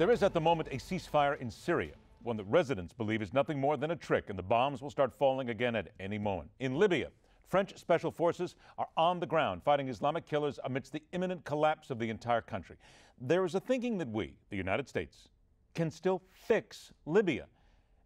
There is at the moment a ceasefire in Syria, one that residents believe is nothing more than a trick, and the bombs will start falling again at any moment. In Libya, French special forces are on the ground fighting Islamic killers amidst the imminent collapse of the entire country. There is a thinking that we, the United States, can still fix Libya.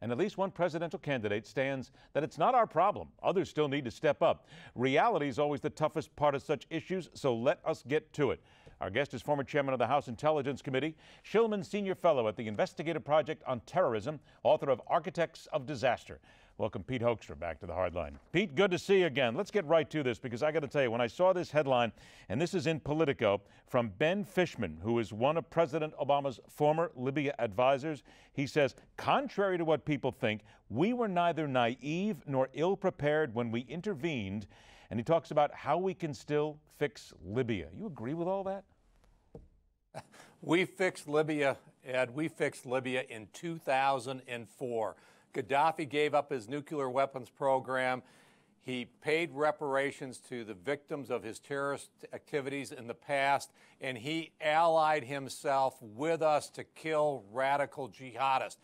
And at least one presidential candidate stands that it's not our problem. Others still need to step up. Reality is always the toughest part of such issues, so let us get to it. Our guest is former chairman of the House Intelligence Committee, Shillman Senior Fellow at the Investigative Project on Terrorism, author of Architects of Disaster. Welcome, Pete Hoekstra, back to the Hardline. Pete, good to see you again. Let's get right to this because I got to tell you, when I saw this headline, and this is in Politico, from Ben Fishman, who is one of President Obama's former Libya advisors, he says, contrary to what people think, we were neither naive nor ill prepared when we intervened and he talks about how we can still fix Libya. You agree with all that? We fixed Libya, Ed. We fixed Libya in 2004. Gaddafi gave up his nuclear weapons program. He paid reparations to the victims of his terrorist activities in the past, and he allied himself with us to kill radical jihadists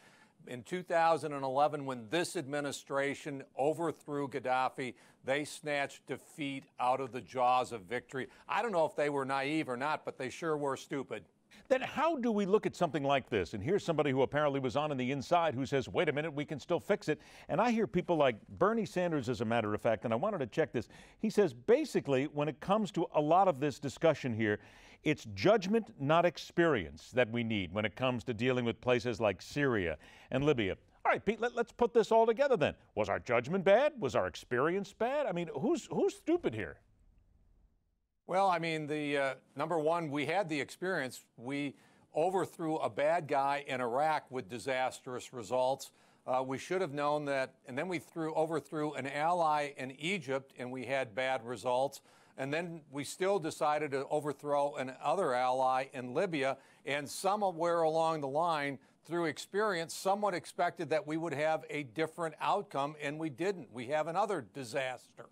in 2011, when this administration overthrew Gaddafi, they snatched defeat out of the jaws of victory. I don't know if they were naive or not, but they sure were stupid. Then how do we look at something like this? And here's somebody who apparently was on in the inside who says, wait a minute, we can still fix it. And I hear people like Bernie Sanders, as a matter of fact, and I wanted to check this. He says basically, when it comes to a lot of this discussion here, it's judgment, not experience, that we need when it comes to dealing with places like Syria and Libya. All right, Pete, let, us put this all together then. Was our judgment bad? Was our experience bad? I mean, who's, who's stupid here? Well, I mean, the uh, number one, we had the experience. We overthrew a bad guy in Iraq with disastrous results. Uh, we should have known that, and then we threw overthrew an ally in Egypt, and we had bad results. And then we still decided to overthrow another ally in Libya. And somewhere along the line, through experience, someone expected that we would have a different outcome, and we didn't. We have another disaster.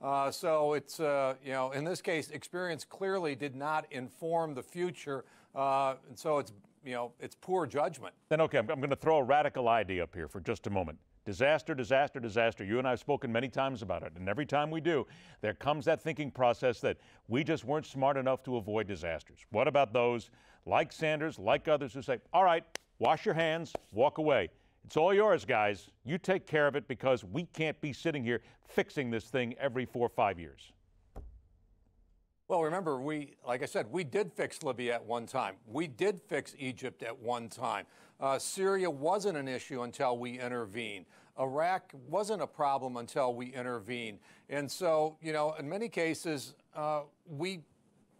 Uh, so it's, uh, you know, in this case, experience clearly did not inform the future. Uh, and so it's, you know, it's poor judgment. Then, okay, I'm, I'm going to throw a radical idea up here for just a moment. Disaster, disaster, disaster. You and I have spoken many times about it. And every time we do, there comes that thinking process that we just weren't smart enough to avoid disasters. What about those like Sanders, like others who say, all right, wash your hands, walk away? It's all yours, guys. You take care of it because we can't be sitting here fixing this thing every four or five years. Well, remember, we, like I said, we did fix Libya at one time. We did fix Egypt at one time. Uh, Syria wasn't an issue until we intervened. Iraq wasn't a problem until we intervened. And so, you know, in many cases, uh, we,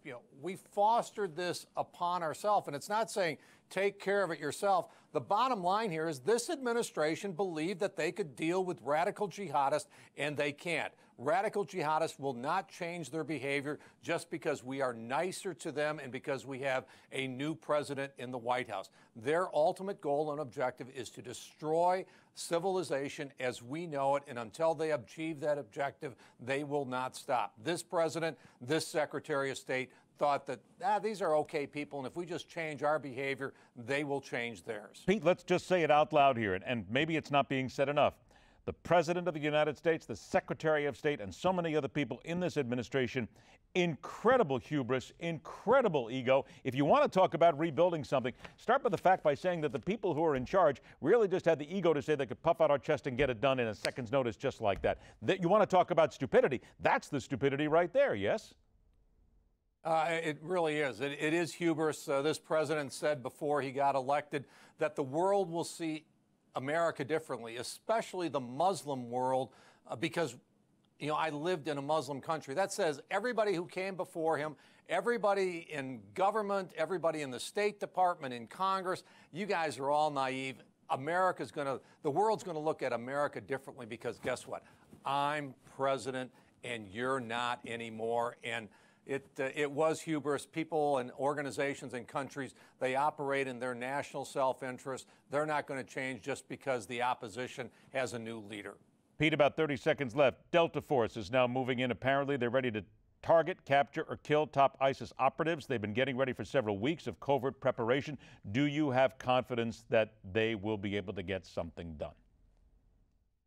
you know, we fostered this upon ourselves. And it's not saying take care of it yourself. The bottom line here is this administration believed that they could deal with radical jihadists, and they can't. Radical jihadists will not change their behavior just because we are nicer to them and because we have a new president in the White House. Their ultimate goal and objective is to destroy civilization as we know it, and until they achieve that objective, they will not stop. This president, this Secretary of State, thought that ah, these are okay people, and if we just change our behavior, they will change theirs. Pete, let's just say it out loud here, and maybe it's not being said enough. The President of the United States, the Secretary of State, and so many other people in this administration, incredible hubris, incredible ego. If you want to talk about rebuilding something, start with the fact by saying that the people who are in charge really just had the ego to say they could puff out our chest and get it done in a second's notice just like that. That you want to talk about stupidity, that's the stupidity right there, yes? Uh, it really is. It, it is hubris. Uh, this president said before he got elected that the world will see America differently, especially the Muslim world, uh, because you know I lived in a Muslim country. That says everybody who came before him, everybody in government, everybody in the State Department, in Congress, you guys are all naive. America's going to, the world's going to look at America differently because guess what? I'm president and you're not anymore. And it, uh, it was hubris. People and organizations and countries, they operate in their national self interest. They're not going to change just because the opposition has a new leader. Pete, about 30 seconds left. Delta Force is now moving in. Apparently, they're ready to target, capture, or kill top ISIS operatives. They've been getting ready for several weeks of covert preparation. Do you have confidence that they will be able to get something done?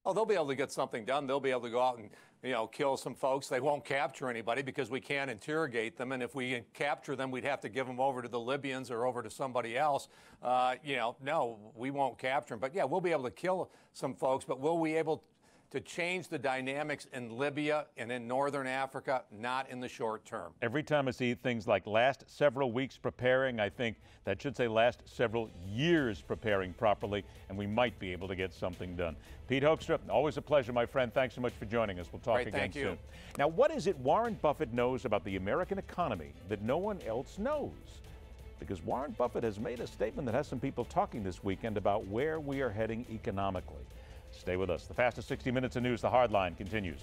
Oh, they'll be able to get something done. They'll be able to go out and, you know, kill some folks. They won't capture anybody because we can't interrogate them. And if we capture them, we'd have to give them over to the Libyans or over to somebody else. Uh, you know, no, we won't capture them. But yeah, we'll be able to kill some folks. But will we able to change the dynamics in Libya and in northern Africa, not in the short term. Every time I see things like last several weeks preparing, I think that should say last several years preparing properly, and we might be able to get something done. Pete Hoekstra, always a pleasure, my friend. Thanks so much for joining us. We'll talk Great, again soon. Now, what is it Warren Buffett knows about the American economy that no one else knows? Because Warren Buffett has made a statement that has some people talking this weekend about where we are heading economically. Stay with us. The fastest 60 minutes of news, The Hard Line, continues.